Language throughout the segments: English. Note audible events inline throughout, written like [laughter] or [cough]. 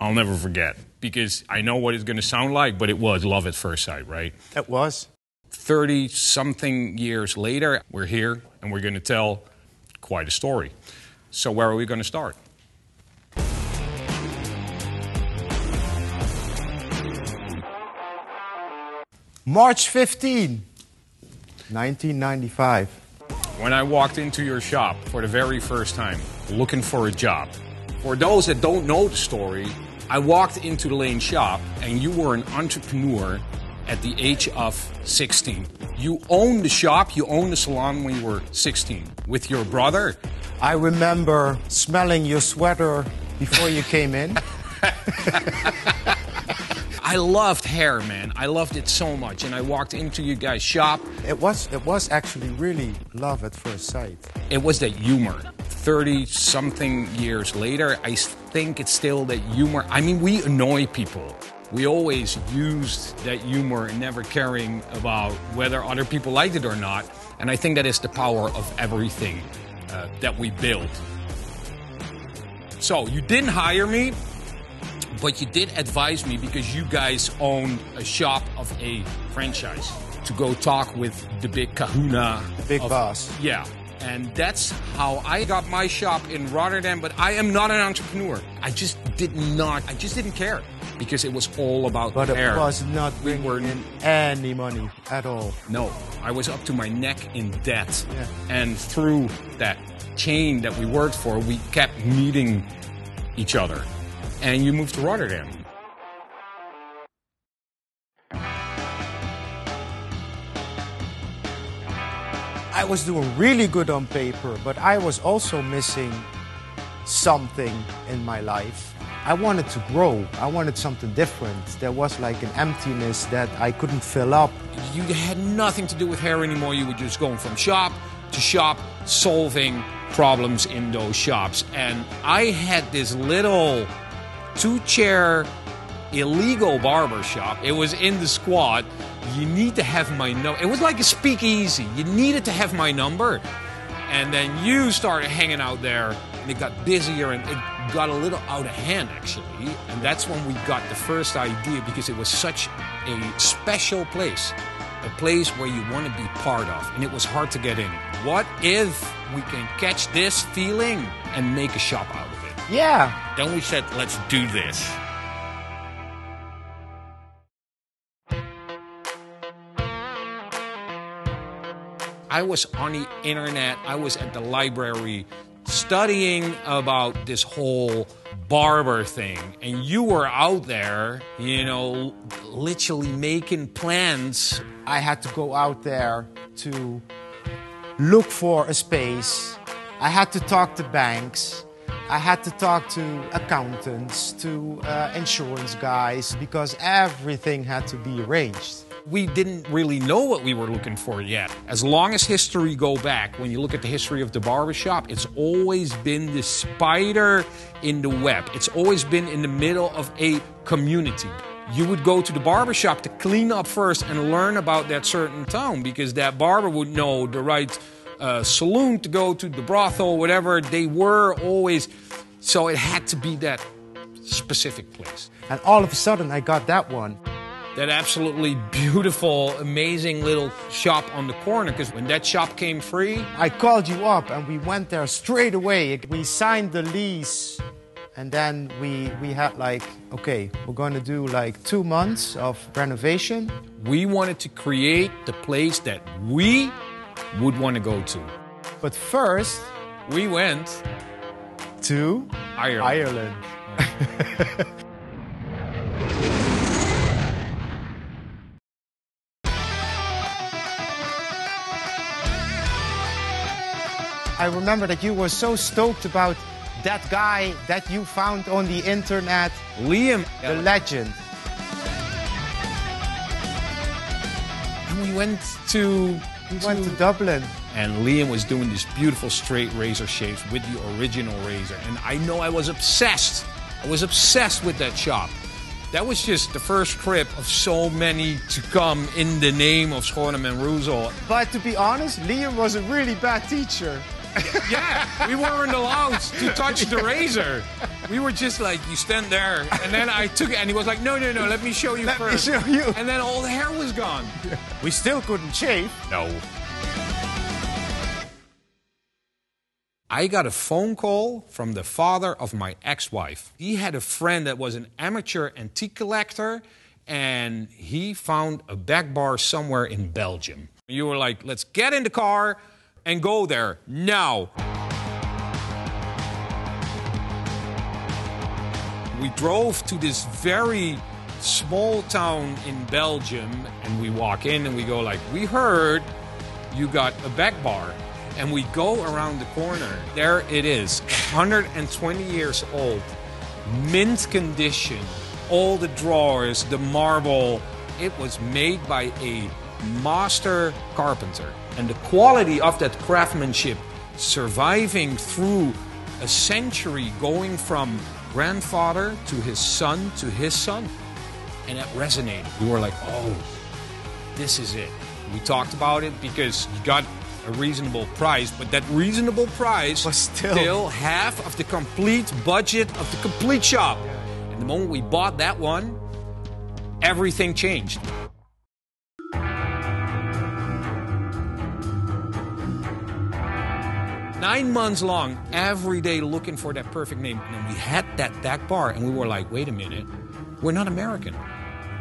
I'll never forget because I know what it's going to sound like, but it was love at first sight, right? It was. 30 something years later, we're here and we're going to tell quite a story. So, where are we going to start? March 15, 1995. When I walked into your shop for the very first time, looking for a job. For those that don't know the story, I walked into the Lane shop and you were an entrepreneur at the age of 16. You owned the shop, you owned the salon when you were 16 with your brother. I remember smelling your sweater before you came in. [laughs] I loved hair, man. I loved it so much. And I walked into you guys' shop. It was it was actually really love at first sight. It was that humor. 30 something years later, I think it's still that humor. I mean, we annoy people. We always used that humor, never caring about whether other people liked it or not. And I think that is the power of everything uh, that we build. So, you didn't hire me, but you did advise me because you guys own a shop of a franchise to go talk with the big kahuna. The big of, boss. Yeah. And that's how I got my shop in Rotterdam, but I am not an entrepreneur. I just did not, I just didn't care because it was all about But hair. it was not We bringing were- in any money at all. No, I was up to my neck in debt. Yeah. And through that chain that we worked for, we kept meeting each other. And you moved to Rotterdam. Was doing really good on paper, but I was also missing something in my life. I wanted to grow. I wanted something different. There was like an emptiness that I couldn't fill up. You had nothing to do with hair anymore. You were just going from shop to shop, solving problems in those shops. And I had this little two chair illegal barber shop. It was in the squad. You need to have my number. It was like a speakeasy. You needed to have my number. And then you started hanging out there, and it got busier and it got a little out of hand, actually. And that's when we got the first idea because it was such a special place, a place where you want to be part of, and it was hard to get in. What if we can catch this feeling and make a shop out of it? Yeah, Then we said, let's do this. I was on the internet, I was at the library studying about this whole barber thing. And you were out there, you know, literally making plans. I had to go out there to look for a space. I had to talk to banks. I had to talk to accountants, to uh, insurance guys, because everything had to be arranged. We didn't really know what we were looking for yet. As long as history go back, when you look at the history of the barbershop, it's always been the spider in the web. It's always been in the middle of a community. You would go to the barbershop to clean up first and learn about that certain town because that barber would know the right uh, saloon to go to, the brothel, whatever. They were always, so it had to be that specific place And all of a sudden, I got that one. That absolutely beautiful, amazing little shop on the corner. Because when that shop came free, I called you up and we went there straight away. We signed the lease and then we, we had like, okay, we're going to do like two months of renovation. we wanted to create the place that we would want to go to. But first, We went to Ireland. Ireland. [laughs] I remember that you were so stoked about that guy that you found on the internet, Liam, the legend. and we went to. We went to Dublin. and Liam was doing these beautiful straight razor shapes with the original razor. And I know I was obsessed. I was obsessed with that shop. That was just the first trip of so many to come in the name of Schorem and Reuzel. But to be honest, Liam was a really bad teacher. [laughs] yeah, we weren't allowed to touch the razor. We were just like, you stand there. And then I took it, and he was like, no, no, no, let me show you Let me first. show you. And then all the hair was gone. We still couldn't shave. No. I got a phone call from the father of my ex wife. He had a friend that was an amateur antique collector, and he found a back bar somewhere in Belgium. You were like, let's get in the car and go there now. We drove to this very small town in Belgium, and we walk in and we go like, we heard you got a back bar. And we go around the corner. There it is, 120 years old, mint condition, all the drawers, the marble. It was made by a master carpenter. And the quality of that craftsmanship surviving through a century, going from grandfather to his son to his son. And that resonated. We were like, oh, this is it. We talked about it because you got a reasonable price, but that reasonable price Was still- half of the complete budget of the complete shop. And the moment we bought that one, everything changed. Nine months long, every day looking for that perfect name. And we had that that bar, and we were like, wait a minute, we're not American.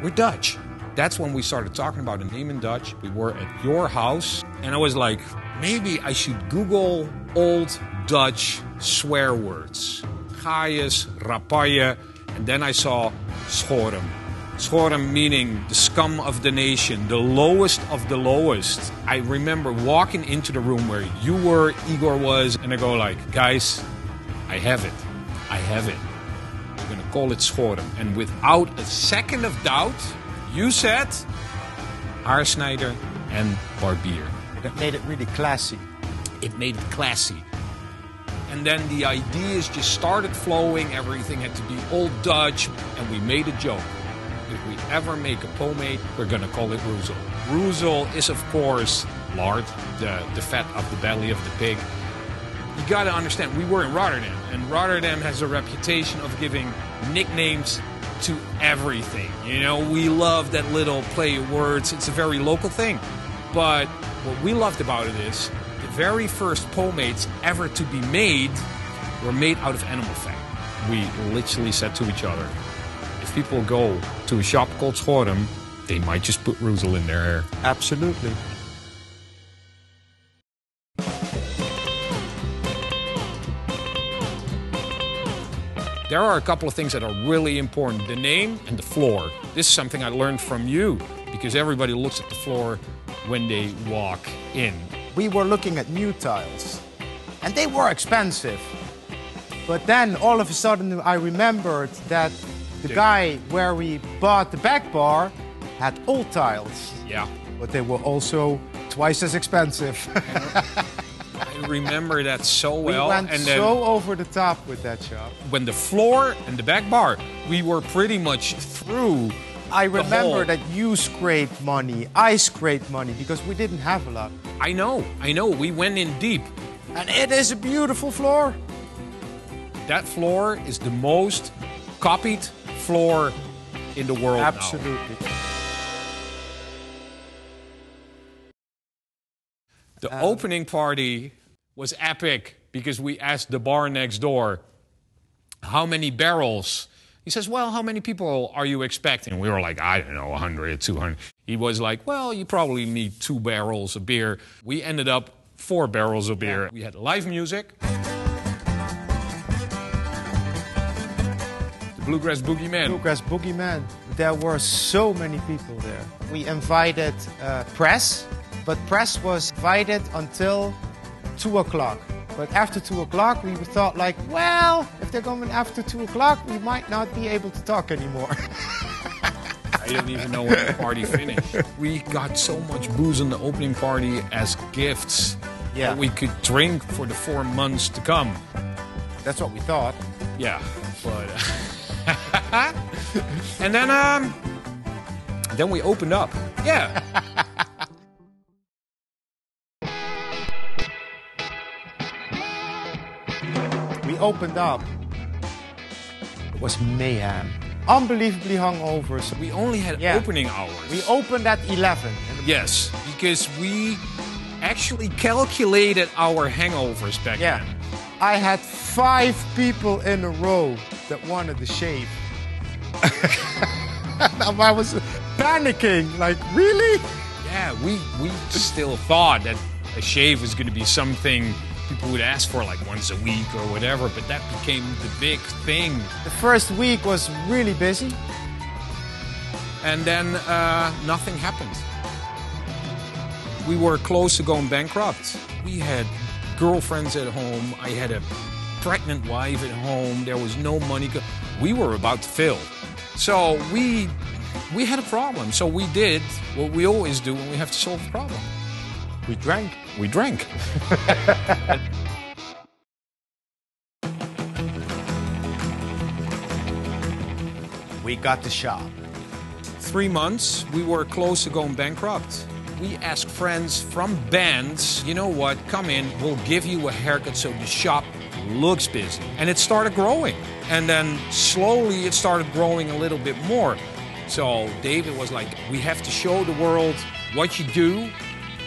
We're Dutch. That's when we started talking about a name in Dutch. We were at your house, and I was like, maybe I should Google old Dutch swear words. Gaius, rapaille, and then I saw schorem. Schorem meaning the scum of the nation, the lowest of the lowest. I remember walking into the room where you were, Igor was, and I go like, guys, I have it. I have it. We're going to call it Schorem. And without a second of doubt, you said Haarsnijder and Barbier. That made it really classy. It made it classy. And then the ideas just started flowing. Everything had to be old Dutch. And we made a joke. If we ever make a pomade, we're going to call it Reuzel. Reuzel is, of course, lard, the, the fat of the belly of the pig. You got to understand, we were in Rotterdam, and Rotterdam has a reputation of giving nicknames to everything. You know, we love that little play of words. It's a very local thing. But what we loved about it is the very first pomades ever to be made were made out of animal fat. We literally said to each other, people go to a shop called Schorem, they might just put Reuzel in their hair. Absolutely. There are a couple of things that are really important the name and the floor. This is something I learned from you because everybody looks at the floor when they walk in. We were looking at new tiles, and they were expensive. But then all of a sudden, I remembered that the guy where we bought the back bar had old tiles, Yeah. but they were also twice as expensive. [laughs] I remember that so well. we went and then so over the top with that shop. when the floor and the back bar, we were pretty much through. I remember that you scraped money, I scraped money because we didn't have a lot. I know, I know. We went in deep. And it is a beautiful floor. That floor is the most copied floor in the world. now. Absolutely. The Um, opening party was epic because we asked the bar next door, how many barrels? He says, well, how many people are you expecting? We were like, I don't know, 100, or 200. He was like, well, you probably need two barrels of beer. We ended up four barrels of beer. We had live music. Bluegrass Boogeyman. Bluegrass Boogeyman. There were so many people there. We invited uh, press, but press was invited until two o'clock. But after two o'clock, we thought like, well, if they're coming after two o'clock, we might not be able to talk anymore. [laughs] I didn't even know when the party finished. We got so much booze on the opening party as gifts Yeah. that we could drink for the four months to come. That's what we thought. Yeah, but [laughs] and then um, then we opened up. Yeah. [laughs] We opened up, it was mayhem. Unbelievably hungover. So We only had Yeah. opening hours. we opened at 11. Yes, because we actually calculated our hangovers back yeah, then. I had five people in a row that wanted to shave. [laughs] I was panicking, like, really? Yeah, we we still thought that a shave was going to be something people would ask for like once a week or whatever, but that became the big thing. The first week was really busy. And then uh, nothing happened. We were close to going bankrupt. We had girlfriends at home. I had a pregnant wife at home. There was no money. We were about to fail. So we we had a problem. So we did what we always do when we have to solve a problem. We drank. We drank. [laughs] We got the shop. Three months, we were close to going bankrupt. We asked friends from bands, you know what, come in, we'll give you a haircut so the shop looks busy. And it started growing. And then slowly it started growing a little bit more. So David was like, we have to show the world what you do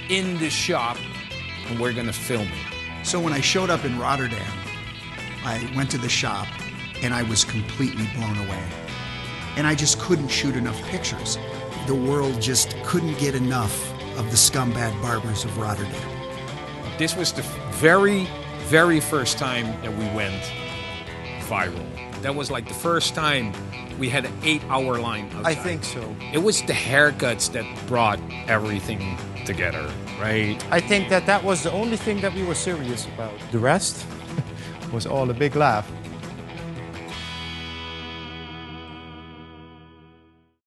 in the shop, and we're gonna film it. So when I showed up in Rotterdam, I went to the shop and I was completely blown away. And I just couldn't shoot enough pictures. The world just couldn't get enough of the scumbag barbers of Rotterdam. This was the very, very first time that we went viral. That was like the first time we had an eight hour line outside. I think so. It was the haircuts that brought everything together, right? I think that that was the only thing that we were serious about. The rest [laughs] was all a big laugh.